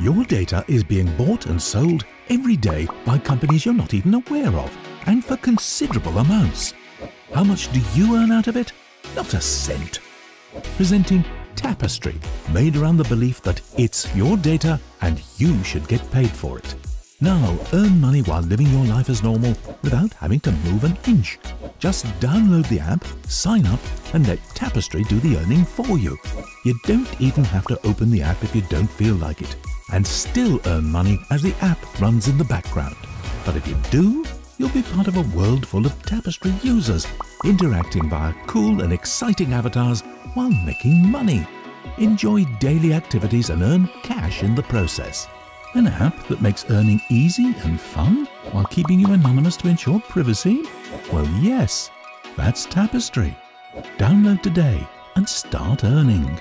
Your data is being bought and sold every day by companies you're not even aware of, and for considerable amounts. How much do you earn out of it? Not a cent. Presenting Tapestri, made around the belief that it's your data and you should get paid for it. Now earn money while living your life as normal without having to move an inch. Just download the app, sign up, and let Tapestri do the earning for you. You don't even have to open the app if you don't feel like it, and still earn money as the app runs in the background. But if you do, you'll be part of a world full of Tapestri users, interacting via cool and exciting avatars while making money. Enjoy daily activities and earn cash in the process. An app that makes earning easy and fun while keeping you anonymous to ensure privacy? Well, yes, that's Tapestri. Download today and start earning.